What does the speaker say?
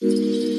Música